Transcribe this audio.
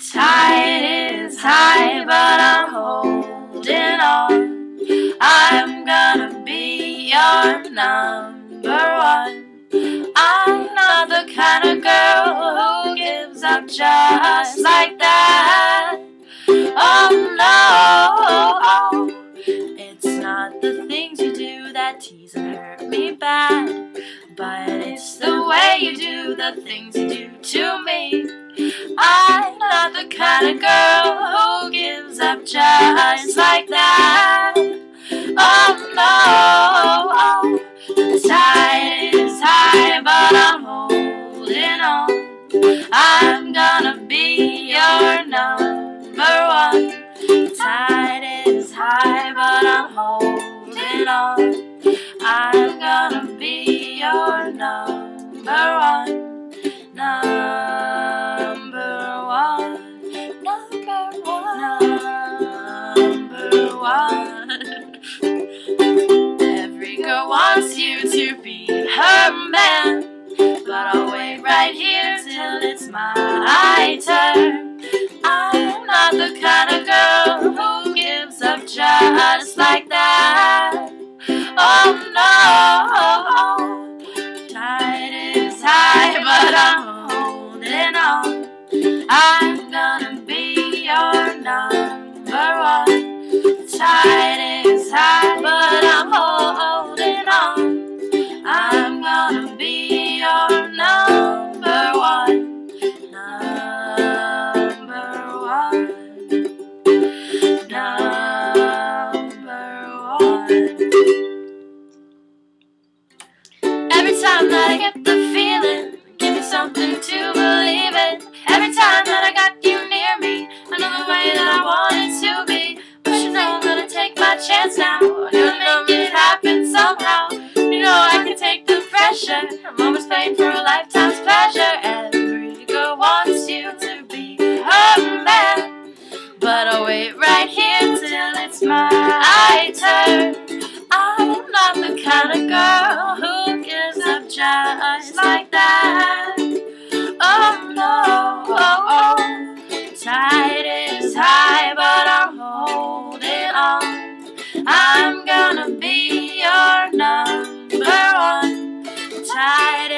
Tide is high, but I'm holding on. I'm gonna be your number one. I'm not the kind of girl who gives up just like that. Oh no, it's not the things you do that tease and hurt me bad, but it's the way you do the things you do to me. I'm not the kind of girl who gives up just like that. Oh no, the tide is high, but I'm holding on. I'm gonna be your number Every girl wants you to be her man. But I'll wait right here till it's my turn. I'm not the kind of girl who gives up just like that. Oh no, tide is high, but I'm holding on. I'm gonna be your number one. Tide get the feeling, give me something to believe in. Every time that I got you near me, I know the way that I want it to be. But you know I'm gonna take my chance now. Gonna make it happen somehow. You know I can take the pressure. I'm always paying for a lifetime's pleasure. Every girl wants you to be her man. But I'll wait right here till it's my turn. Tide